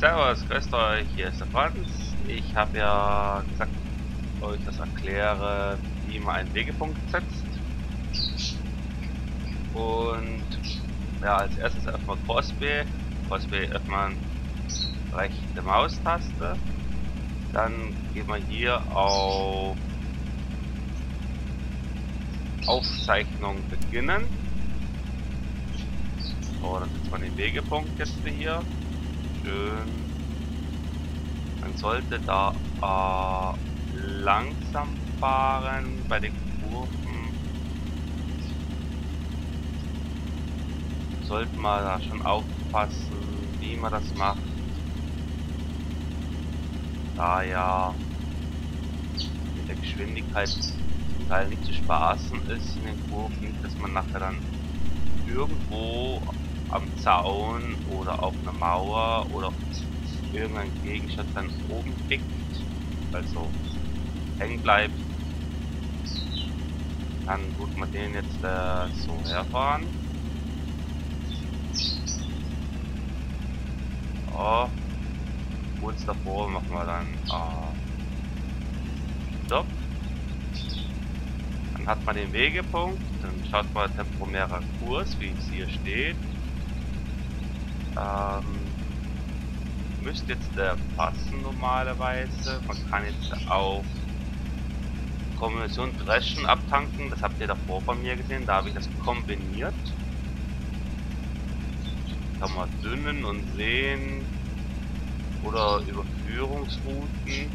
Servus, grüßt euch, hier ist der Franz. Ich habe ja gesagt, euch das erkläre, wie man einen Wegepunkt setzt. Und ja, als erstes erstmal Crossby. Crossby öffnen rechte Maustaste. Dann gehen wir hier auf Aufzeichnung beginnen. So, das ist mal den Wegepunkt jetzt hier. Schön. Man sollte da äh, langsam fahren bei den Kurven. Sollte man da schon aufpassen, wie man das macht. Da ja mit der Geschwindigkeit zum Teil nicht zu spaßen ist in den Kurven, dass man nachher dann irgendwo am Zaun oder auf einer Mauer oder auf irgendein Gegenstand dann oben pickt, also hängen bleibt, dann tut man den jetzt äh, so herfahren. Oh, kurz davor machen wir dann äh, Stopp. Dann hat man den Wegepunkt, dann schaut man temporärer Kurs, wie es hier steht. Ähm, müsste jetzt der passen normalerweise. Man kann jetzt auch Kombination Dreschen abtanken. Das habt ihr davor bei mir gesehen. Da habe ich das kombiniert. Kann man dünnen und sehen. Oder Überführungsrouten.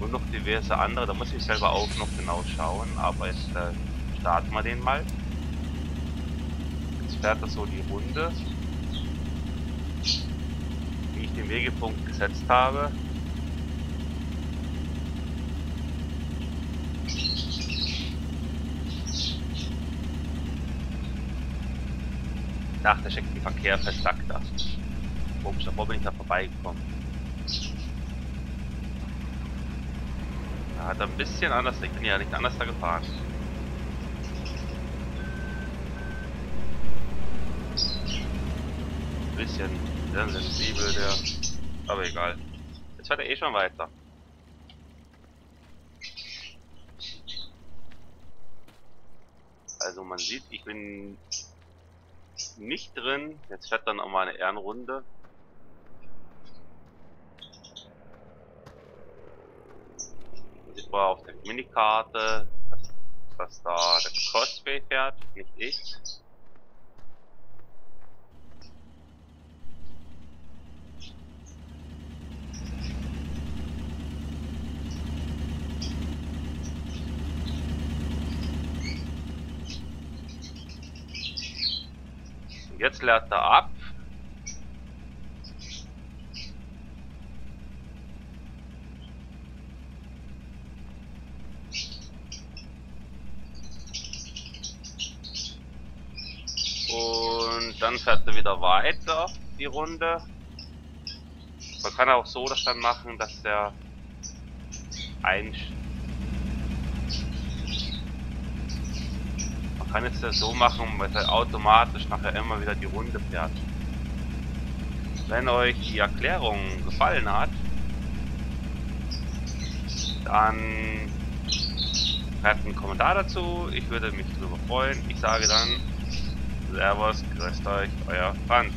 Und noch diverse andere. Da muss ich selber auch noch genau schauen. Aber jetzt äh, starten wir den mal. Jetzt fährt er so die Runde Wegepunkt gesetzt habe. Ach, der steckt den Verkehr versackt da. Komisch, davor bin ich da vorbeigekommen. Da hat er ein bisschen anders, ich bin ja nicht anders da gefahren. Ein bisschen sehr sensibel, der. Aber egal. Jetzt fährt er eh schon weiter. Also man sieht, ich bin nicht drin. Jetzt fährt dann auch mal eine Ehrenrunde. Sieht man auf der Minikarte, dass, dass da der Crossway fährt, nicht ich. Jetzt lädt er ab. Und dann fährt er wieder weiter, die Runde. Man kann auch so das dann machen, dass der ein kann jetzt das so machen, weil er automatisch nachher immer wieder die Runde fährt. Wenn euch die Erklärung gefallen hat, dann schreibt einen Kommentar dazu. Ich würde mich darüber freuen. Ich sage dann Servus, grüßt euch, euer Franz.